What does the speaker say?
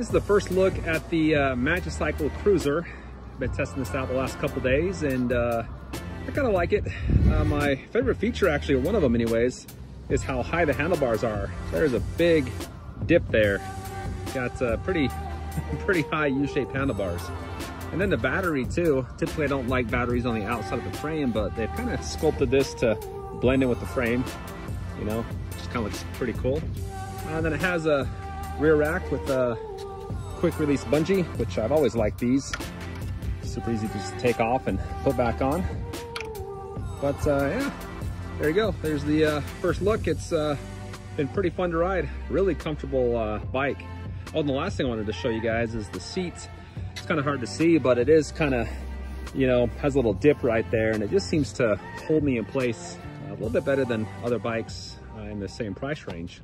This is the first look at the uh, Magicycle Cruiser. I've been testing this out the last couple days and uh, I kind of like it. Uh, my favorite feature actually, or one of them anyways, is how high the handlebars are. There's a big dip there. Got uh, pretty, pretty high U-shaped handlebars. And then the battery too. Typically I don't like batteries on the outside of the frame, but they've kind of sculpted this to blend in with the frame, you know, just kind of looks pretty cool. And uh, then it has a rear rack with a quick release bungee, which I've always liked these. Super easy to just take off and put back on. But uh, yeah, there you go. There's the uh, first look. It's uh, been pretty fun to ride. Really comfortable uh, bike. Oh, and the last thing I wanted to show you guys is the seats. It's kind of hard to see, but it is kind of, you know, has a little dip right there, and it just seems to hold me in place a little bit better than other bikes uh, in the same price range.